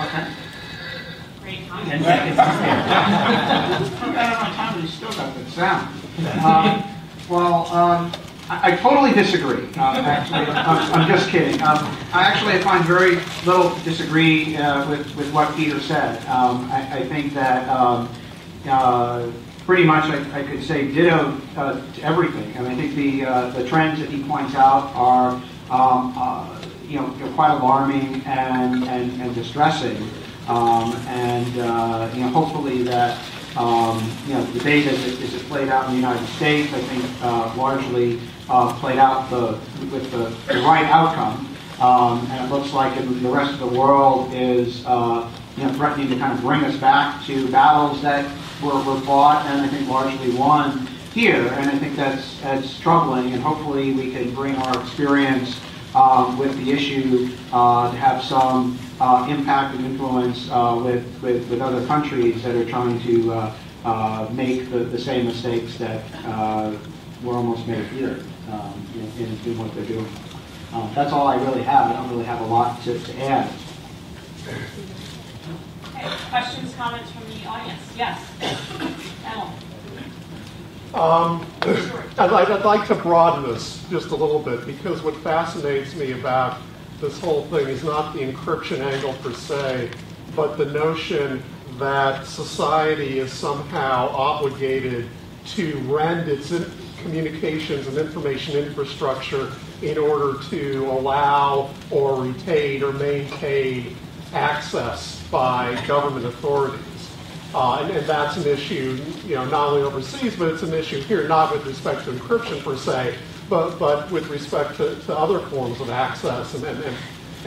Okay. Great Ten comment. seconds to spare. Put that my time and still got good sound. Um, Well, um, I I totally disagree, uh, actually. I'm I'm just kidding. Um, I actually find very little disagree uh, with with what Peter said. Um, I I think that um, uh, pretty much I I could say ditto uh, to everything. And I think the uh, the trends that he points out are, um, uh, you know, quite alarming and and and distressing. Um, And, uh, you know, hopefully that um, you know, the debate as it, as it played out in the United States, I think, uh, largely uh, played out the, with the, the right outcome. Um, and it looks like in the rest of the world is, uh, you know, threatening to kind of bring us back to battles that were, were fought and I think largely won here. And I think that's, that's troubling. And hopefully we can bring our experience um, with the issue uh, to have some uh, impact and influence uh, with, with, with other countries that are trying to uh, uh, make the, the same mistakes that were almost made here um, in, in, in what they're doing. Um, that's all I really have. I don't really have a lot to, to add. Okay, Questions, comments from the audience? Yes. Um, I'd like, I'd like to broaden this just a little bit because what fascinates me about this whole thing is not the encryption angle per se, but the notion that society is somehow obligated to rend its in- communications and information infrastructure in order to allow or retain or maintain access by government authorities. Uh, and, and that's an issue, you know, not only overseas, but it's an issue here, not with respect to encryption per se, but, but with respect to, to other forms of access and, and,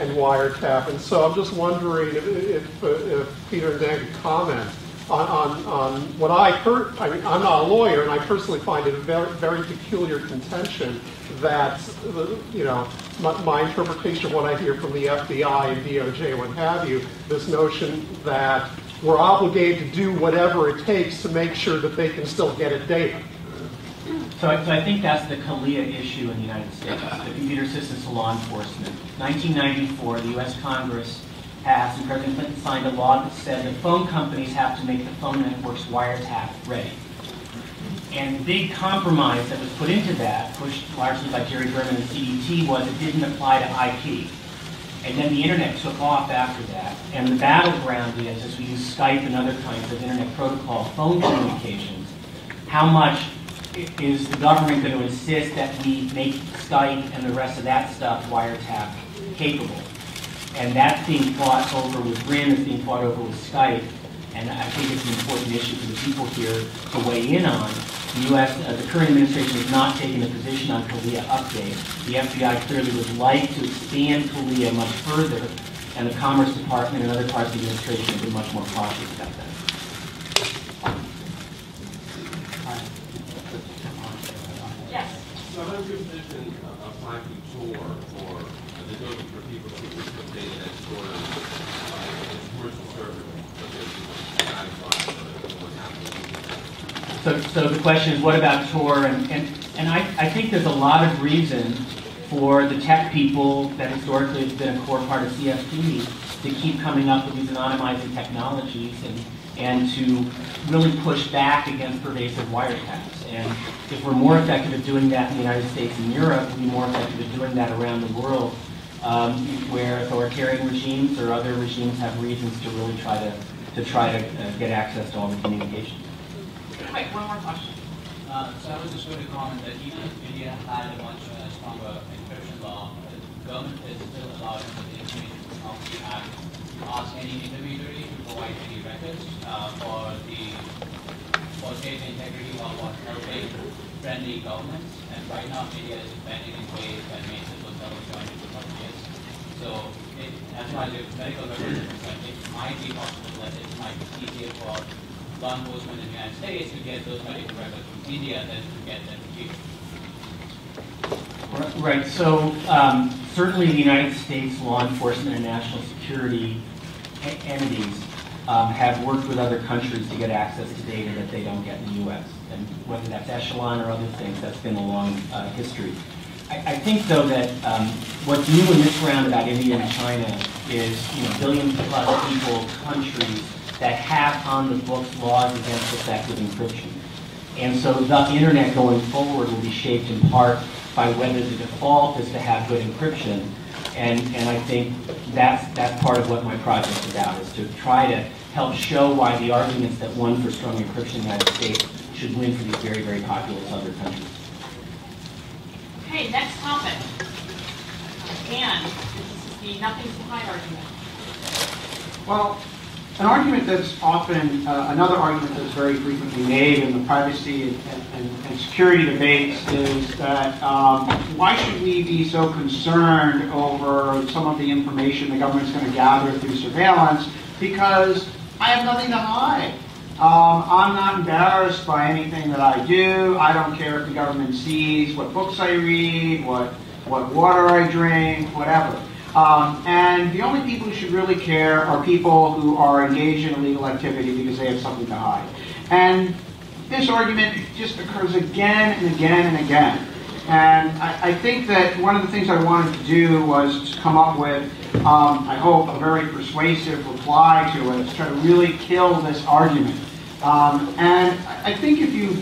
and, wiretap. And so I'm just wondering if, if, if Peter and Dan could comment on, on, on what I heard. I mean, I'm not a lawyer, and I personally find it a very, very peculiar contention that, uh, you know, my, my interpretation of what I hear from the FBI and DOJ what have you, this notion that we're obligated to do whatever it takes to make sure that they can still get at data. So I, so I think that's the CALEA issue in the United States, the computer assistance to law enforcement. 1994, the U.S. Congress passed, and President Clinton signed a law that said that phone companies have to make the phone networks wiretap ready. And the big compromise that was put into that, pushed largely by Jerry Berman and CDT, was it didn't apply to IP. And then the internet took off after that. And the battleground is, as we use Skype and other kinds of internet protocol phone communications, how much is the government going to insist that we make Skype and the rest of that stuff wiretap capable? And that's being fought over with RIM, it's being fought over with Skype. And I think it's an important issue for the people here to weigh in on. The U.S., uh, the current administration has not taken a position on CALEA update. The FBI clearly would like to expand CALEA much further, and the Commerce Department and other parts of the administration have been much more cautious about that. Yes. So how does your position uh, apply to Tor or for people to data uh? So, so the question is, what about Tor? And, and, and I, I think there's a lot of reason for the tech people that historically have been a core part of CFP to keep coming up with these anonymizing technologies and, and to really push back against pervasive wiretaps. And if we're more effective at doing that in the United States and Europe, we'll be more effective at doing that around the world, um, where authoritarian regimes or other regimes have reasons to really try to, to try to uh, get access to all the communications. One more question. Uh, so I was just going to comment that even if India had a much uh, stronger encryption law, the government is still allowed under the Information Technology Act to ask any intermediary to provide any records uh, for the for data integrity for helping friendly governments. And right now, India is banning in ways that makes it look double jointed with what it is. So as medical records it might be possible that it might be easier for law enforcement in the United States to get those medical records from India than to get them here. Right, so um, certainly the United States law enforcement and national security entities um, have worked with other countries to get access to data that they don't get in the U.S. And whether that's Echelon or other things, that's been a long uh, history. I, I think though that um, what's new in this round about India and China is, you know, billion plus people, countries that have on the books laws against effective encryption. And so the internet going forward will be shaped in part by whether the default is to have good encryption. And, and I think that's, that's part of what my project is about, is to try to help show why the arguments that won for strong encryption in the United States should win for these very, very populous other countries. Okay, next topic. And this is the nothing to hide argument. Well, an argument that's often, uh, another argument that's very frequently made in the privacy and, and, and security debates is that um, why should we be so concerned over some of the information the government's going to gather through surveillance? Because I have nothing to hide. Um, I'm not embarrassed by anything that I do. I don't care if the government sees what books I read, what, what water I drink, whatever. Um, and the only people who should really care are people who are engaged in illegal activity because they have something to hide. And this argument just occurs again and again and again. And I, I think that one of the things I wanted to do was to come up with, um, I hope, a very persuasive reply to it, to try to really kill this argument. Um, and I think if you,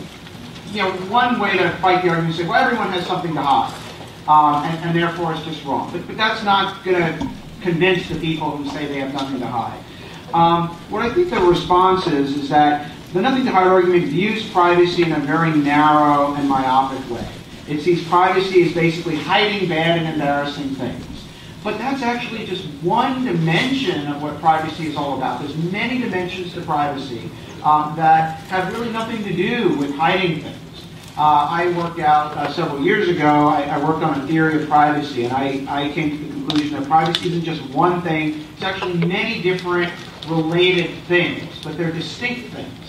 you know, one way to fight the argument is say, well, everyone has something to hide um, and, and therefore it's just wrong. But, but that's not going to convince the people who say they have nothing to hide. Um, what I think the response is is that the nothing to hide argument views privacy in a very narrow and myopic way. It sees privacy as basically hiding bad and embarrassing things. But that's actually just one dimension of what privacy is all about. There's many dimensions to privacy um, that have really nothing to do with hiding things. Uh, I worked out uh, several years ago, I, I, worked on a theory of privacy, and I, I came to the conclusion that privacy isn't just one thing, it's actually many different related things, but they're distinct things.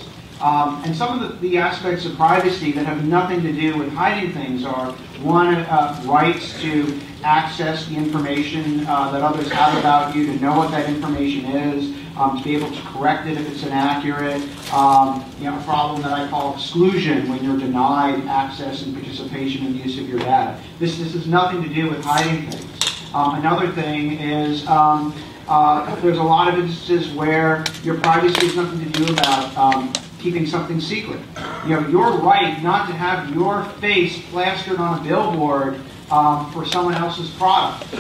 Um, and some of the, the, aspects of privacy that have nothing to do with hiding things are, one, uh, rights to access the information uh, that others have about you, to know what that information is, um, to be able to correct it if it's inaccurate. Um, you know, a problem that I call exclusion when you're denied access and participation in the use of your data. This, this has nothing to do with hiding things. Um, another thing is um, uh, there's a lot of instances where your privacy has nothing to do about um, keeping something secret. You know, your right not to have your face plastered on a billboard um, for someone else's product.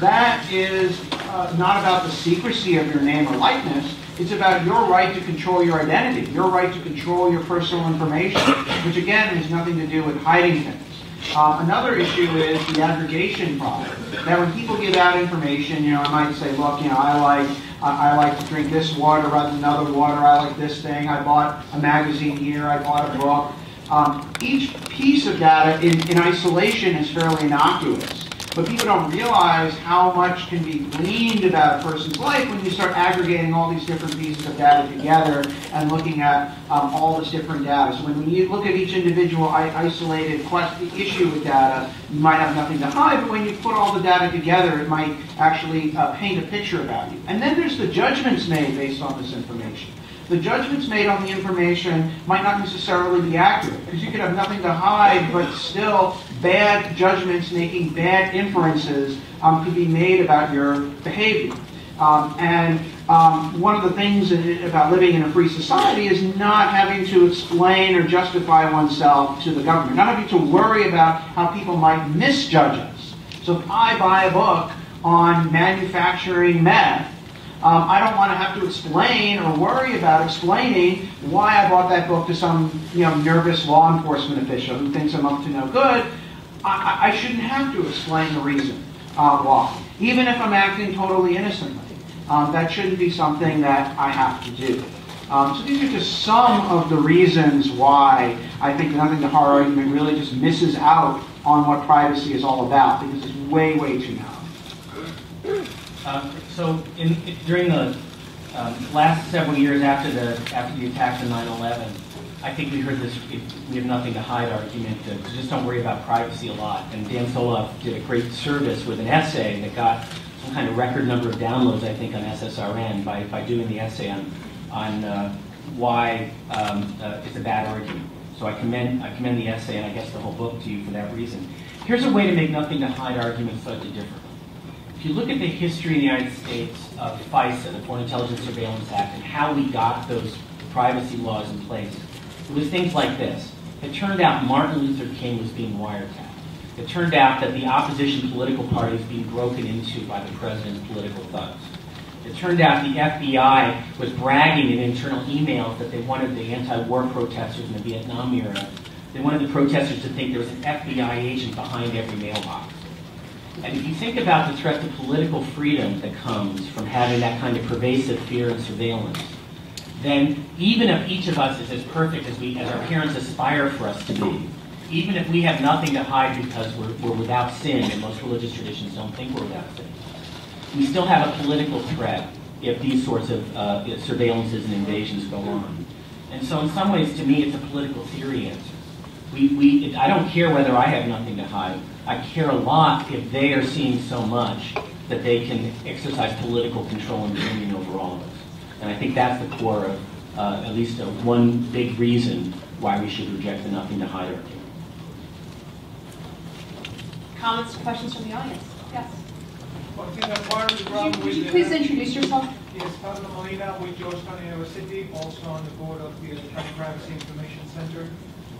That is uh, not about the secrecy of your name or likeness. It's about your right to control your identity, your right to control your personal information, which again has nothing to do with hiding things. Um, another issue is the aggregation problem. That when people give out information, you know, I might say, look, you know, I like I, I like to drink this water rather than another water. I like this thing. I bought a magazine here. I bought a book. Um, each piece of data in, in isolation is fairly innocuous. But people don't realize how much can be gleaned about a person's life when you start aggregating all these different pieces of data together and looking at um, all this different data. So when you look at each individual isolated question, issue with data, you might have nothing to hide, but when you put all the data together, it might actually uh, paint a picture about you. And then there's the judgments made based on this information the judgments made on the information might not necessarily be accurate because you could have nothing to hide, but still bad judgments making bad inferences um, could be made about your behavior. Um, and um, one of the things about living in a free society is not having to explain or justify oneself to the government, not having to worry about how people might misjudge us. So if I buy a book on manufacturing meth, um, I don't want to have to explain or worry about explaining why I bought that book to some you know nervous law enforcement official who thinks I'm up to no good. I, I shouldn't have to explain the reason uh, why, even if I'm acting totally innocently. Um, that shouldn't be something that I have to do. Um, so these are just some of the reasons why I think nothing to hide argument really just misses out on what privacy is all about because it's way, way too narrow. Um, so in, during the um, last several years after the after the attacks on 9/11, I think we heard this "we have nothing to hide" argument to just don't worry about privacy a lot. And Dan Solove did a great service with an essay that got some kind of record number of downloads, I think, on SSRN by, by doing the essay on on uh, why um, uh, it's a bad argument. So I commend I commend the essay and I guess the whole book to you for that reason. Here's a way to make nothing to hide arguments slightly differently. If you look at the history in the United States of FISA, the Foreign Intelligence Surveillance Act, and how we got those privacy laws in place, it was things like this. It turned out Martin Luther King was being wiretapped. It turned out that the opposition political party was being broken into by the president's political thugs. It turned out the FBI was bragging in internal emails that they wanted the anti-war protesters in the Vietnam era. They wanted the protesters to think there was an FBI agent behind every mailbox. And if you think about the threat to political freedom that comes from having that kind of pervasive fear and surveillance, then even if each of us is as perfect as we, as our parents aspire for us to be, even if we have nothing to hide because we're, we're without sin, and most religious traditions don't think we're without sin, we still have a political threat if these sorts of uh, surveillances and invasions go on. And so in some ways, to me, it's a political theory answer. We, we, it, I don't care whether I have nothing to hide. I care a lot if they are seeing so much that they can exercise political control and dominion over all of us. And I think that's the core of uh, at least uh, one big reason why we should reject the nothing to hide argument. Comments, questions from the audience? Yes. One thing part of the Would problem you, with would you the- please introduce yourself? Yes, Pablo Molina with Georgetown University, also on the board of the Electronic Privacy Information Center.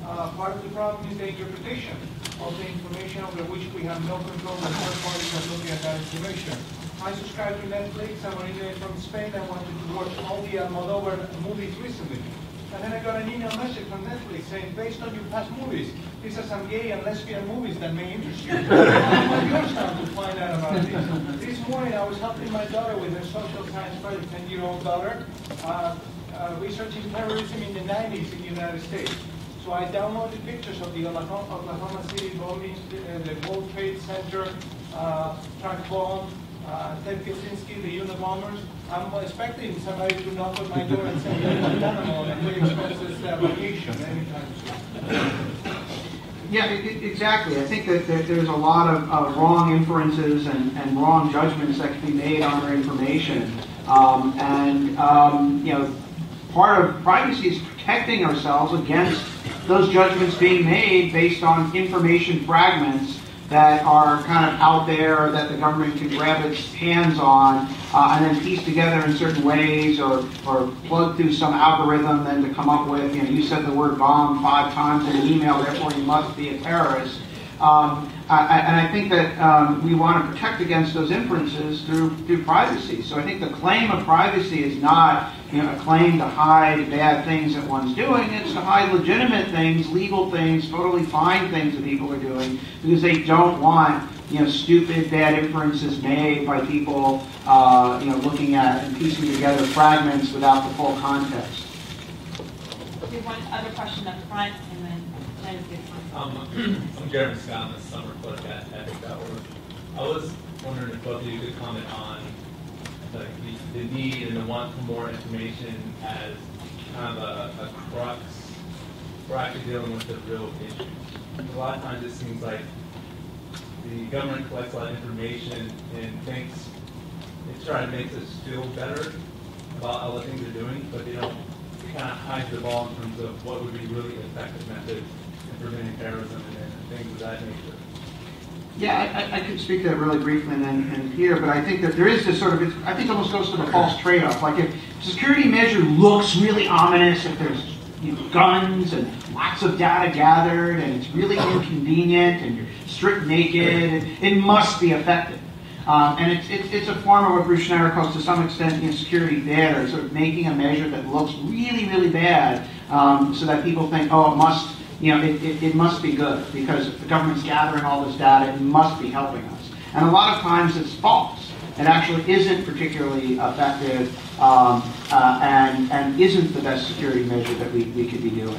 Uh, part of the problem is the interpretation of the information over which we have no control and third parties are looking at that information. I subscribe to Netflix, I'm originally from Spain, I wanted to watch all the Almodovar movies recently. And then I got an email message from Netflix saying, based on your past movies, these are some gay and lesbian movies that may interest you. I'm Georgetown to find out about this. This morning, I was helping my daughter with her social science project, 10-year-old daughter, uh, uh, researching terrorism in the 90s in the United States. So I downloaded pictures of the Oklahoma, Oklahoma City bombing, uh, the World Trade Center, uh, truck bomb, uh, Ted Kaczynski, the. I'm expecting somebody to knock on my door and say, and we expenses uh, vacation anytime soon. Yeah, e- exactly. I think that that there's a lot of wrong inferences and, and wrong judgments that can be made on our information. Um, and, um, you know, part of privacy is protecting ourselves against those judgments being made based on information fragments that are kind of out there that the government can grab its hands on uh, and then piece together in certain ways or, or plug through some algorithm then to come up with, you know, you said the word bomb five times in an email, therefore you must be a terrorist. Um, I, and I think that um, we want to protect against those inferences through, through privacy. So I think the claim of privacy is not you know, a claim to hide bad things that one's doing. It's to hide legitimate things, legal things, totally fine things that people are doing because they don't want you know, stupid, bad inferences made by people, uh, you know, looking at and piecing together fragments without the full context. We have one other question up front, and then good time. Um, I'm Jeremy Scott, I'm a summer clerk at Epic.org. I was wondering if both of you could comment on the, the, need and the want for more information as kind of a, a crux for actually dealing with the real issue. A lot of times it seems like the government collects a lot of information and thinks it's trying to make us feel better about all the things they're doing, but they don't kind of hide the ball in terms of what would be really effective methods preventing terrorism and, and things of that nature. Yeah, I, I could speak to that really briefly and then and here, but I think that there is this sort of, I think it almost goes to the false trade-off. Like if security measure looks really ominous, if there's you know, guns and lots of data gathered and it's really inconvenient and you're stripped naked, it, must be effective. Um, and it's, it's, it's a form of what Bruce Schneier calls to some extent you know, security theater, sort of making a measure that looks really, really bad um, so that people think, oh, it must, you know, it, it, it must be good because if the government's gathering all this data, it must be helping us. And a lot of times it's false. It actually isn't particularly effective um, uh, and, and isn't the best security measure that we, we could be doing.